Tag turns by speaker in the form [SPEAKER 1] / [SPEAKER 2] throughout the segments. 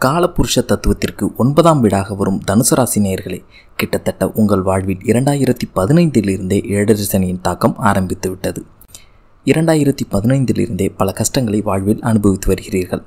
[SPEAKER 1] காலபுருஷ தத்துவத்திற்கு ஒன்பதாம் வீடாக வரும் தனுசு ராசி நேயர்களே கிட்டத்தட்ட உங்கள் வாழ்வில் இரண்டாயிரத்தி பதினைந்திலிருந்தே ஏழரை சனியின் தாக்கம் ஆரம்பித்து விட்டது இரண்டாயிரத்தி பதினைந்திலிருந்தே பல கஷ்டங்களை வாழ்வில் அனுபவித்து வருகிறீர்கள்.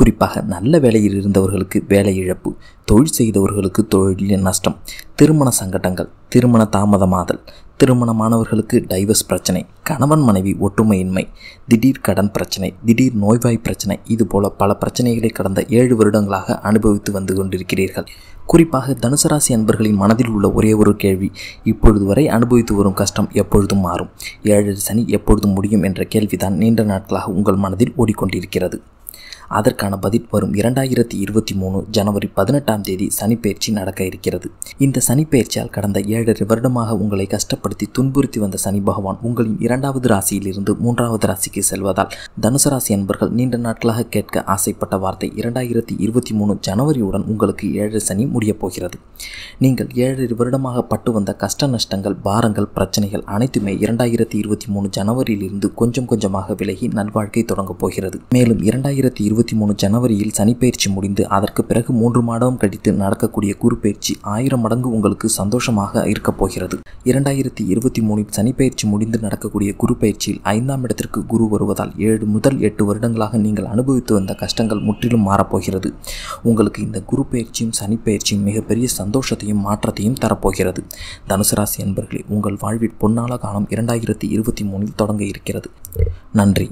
[SPEAKER 1] குறிப்பாக நல்ல வேலையில் இருந்தவர்களுக்கு வேலை இழப்பு தொழில் செய்தவர்களுக்கு தொழிலின் நஷ்டம் திருமண சங்கடங்கள் திருமண தாமதமாதல் திருமணமானவர்களுக்கு டைவர்ஸ் பிரச்சனை கணவன் மனைவி ஒற்றுமையின்மை திடீர் கடன் பிரச்சனை திடீர் நோய்வாய் பிரச்சனை இதுபோல பல பிரச்சனைகளை கடந்த ஏழு வருடங்களாக அனுபவித்து வந்து கொண்டிருக்கிறீர்கள். குறிப்பாக தனுசு ராசி அன்பர்களின் மனதில் உள்ள ஒரே ஒரு கேள்வி இப்பொழுது வரை அனுபவித்து வரும் கஷ்டம் எப்பொழுதும் மாறும்? ஏழு சனி எப்பொழுதும் முடியும் என்ற கேள்விதான் நீண்ட நாட்களாக உங்கள் மனதில் ஓடிக்கொண்டிருக்கிறது. அதற்கான பதில் வரும் இரண்டாயிரத்தி இருபத்தி மூணு ஜனவரி பதினெட்டாம் தேதி சனிப்பெயர்ச்சி நடக்க இருக்கிறது. இந்த சனிப்பெயர்ச்சியால் கடந்த ஏழரை வருடமாக உங்களை கஷ்டப்படுத்தி துன்புறுத்தி வந்த சனி பகவான் உங்களின் இரண்டாவது ராசியிலிருந்து மூன்றாவது ராசிக்கு செல்வதால் தனுசு ராசி அன்பர்கள் நீண்ட நாட்களாக கேட்க ஆசைப்பட்ட வார்த்தை இரண்டாயிரத்தி இருபத்தி மூணு ஜனவரியுடன் உங்களுக்கு ஏழரை சனி முடியப் போகிறது. நீங்கள் ஏழரை வருடமாக பட்டு வந்த கஷ்ட நஷ்டங்கள் பாரங்கள் பிரச்சனைகள் அனைத்துமே இரண்டாயிரத்தி இருபத்தி மூணு ஜனவரியிலிருந்து கொஞ்சம் கொஞ்சமாக விலகி நல்வாழ்க்கை தொடங்கப் போகிறது. மேலும் இரண்டாயிரத்தி இருபத்தி மூணு ஜனவரியில் சனிப்பயிற்சி முடிந்து அதற்கு பிறகு மூன்று மாதம் கழித்து நடக்கக்கூடிய குரு பயிற்சி ஆயிரம் மடங்கு உங்களுக்கு சந்தோஷமாக இருக்கப் போகிறது. இரண்டாயிரத்தி இருபத்தி மூணில் சனிப்பெயர்ச்சி முடிந்து நடக்கக்கூடிய குரு பயிற்சியில் ஐந்தாம் இடத்திற்கு குரு வருவதால் ஏழு முதல் எட்டு வருடங்களாக நீங்கள் அனுபவித்து வந்த கஷ்டங்கள் முற்றிலும் மாறப்போகிறது உங்களுக்கு இந்த குரு பயிற்சியும் சனிப்பெயர்ச்சியும் மிகப்பெரிய சந்தோஷத்தையும் மாற்றத்தையும் தரப்போகிறது தனுசு ராசி என்பர்களே உங்கள் வாழ்வில் பொன்னால காலம் இரண்டாயிரத்தி இருபத்தி மூணில் தொடங்க இருக்கிறது. நன்றி.